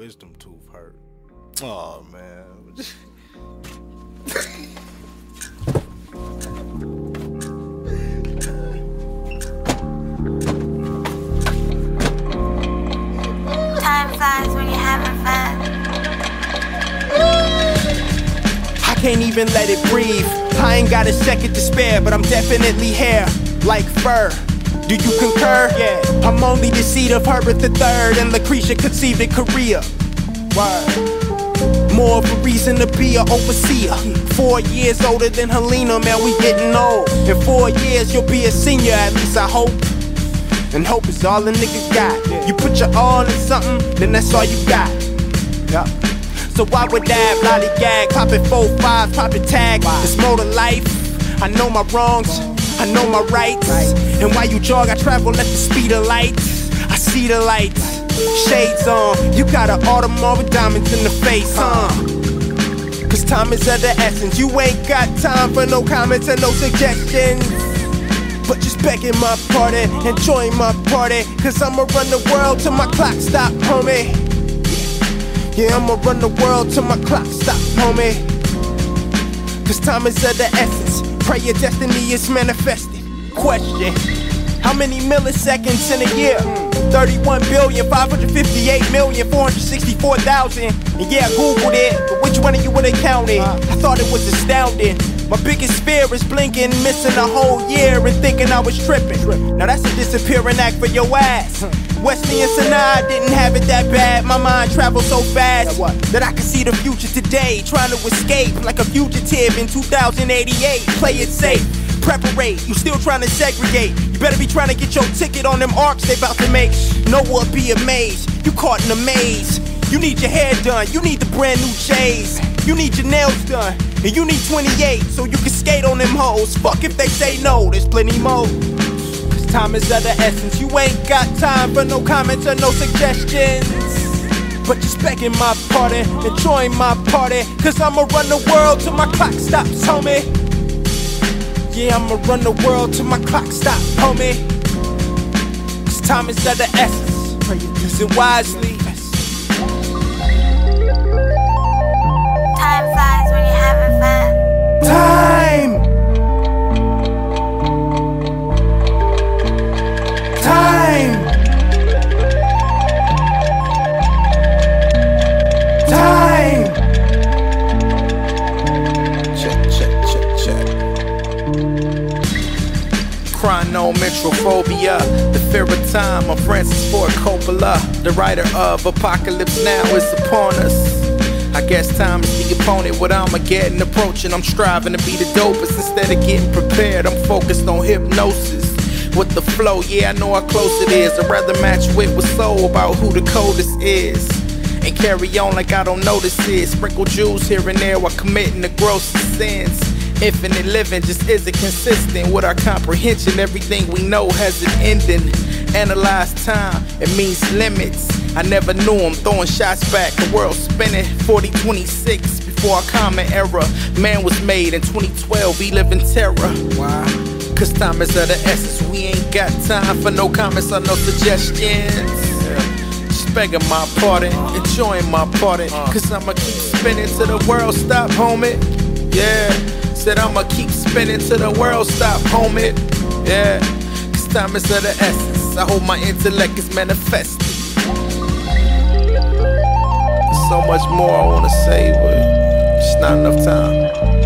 wisdom tooth hurt. Oh man. Time flies when you're having fun. I can't even let it breathe. I ain't got a second to spare, but I'm definitely here, like fur. Do you concur? Yeah. I'm only the seed of Herbert III and Lucretia conceived in Korea. Word. More of a reason to be a overseer. Four years older than Helena, man, we getting old. In four years, you'll be a senior, at least I hope. And hope is all a nigga got. You put your all in something, then that's all you got. Yeah. So why would that lollygag? Poppin' four five, poppin' tag. It's more to life. I know my wrongs, I know my rights. And while you jog, I travel at the speed of light. I see the lights, shades on. You got an Audemars with diamonds in the face, huh? Cause time is of the essence. You ain't got time for no comments and no suggestions. But just begging my party, enjoying my party. Cause I'ma run the world till my clock stop, homie. Yeah, I'ma run the world till my clock stop, homie. Cause time is of the essence. Pray your destiny is manifested. Question How many milliseconds in a year? 31 billion, 558 million, 464,000. And yeah, I Googled it, but which one of you would have counted? I thought it was astounding. My biggest fear is blinking, missing a whole year and thinking I was tripping. Now that's a disappearing act for your ass. Wesley and Sanaa didn't have it that bad. My mind travels so fast that I can see the future today. Trying to escape like a fugitive in 2088. Play it safe, preparate. You still trying to segregate. You better be trying to get your ticket on them arks they about to make. No one be amazed. You caught in a maze. You need your hair done. You need the brand new shades. You need your nails done. And you need 28 so you can skate on them hoes. Fuck if they say no, there's plenty more. Cause time is of the essence. You ain't got time for no comments or no suggestions. But just begging my pardon, enjoying my party. Cause I'ma run the world till my clock stops, homie. Yeah, I'ma run the world till my clock stops, homie. Cause time is of the essence. Use it wisely. Time! Time! Time! Check, check, check, check. Chronometrophobia, the fear of time. I'm Francis Ford Coppola, the writer of Apocalypse Now is upon us. I guess time is the opponent, what I'm getting approaching. I'm striving to be the dopest instead of getting prepared. I'm focused on hypnosis. With the flow, yeah, I know how close it is. I'd rather match wit with soul about who the coldest is. And carry on like I don't notice it. Sprinkle jewels here and there while committing the grossest sins. Infinite living just isn't consistent with our comprehension. Everything we know has an ending. Analyze time, it means limits. I never knew him throwing shots back, the world spinning 40 26 before our common era. Man was made in 2012, we live in terror. Why? Cause time is of the essence, we ain't got time for no comments or no suggestions. Just begging my pardon, uh-huh. enjoying my party. Uh-huh. Cause I'ma keep spinning till the world stop, homie. Yeah, said I'ma keep spinning till the world stop, homie. Yeah, cause time is of the essence. I hope my intellect is manifested. So much more I wanna say, but just not enough time.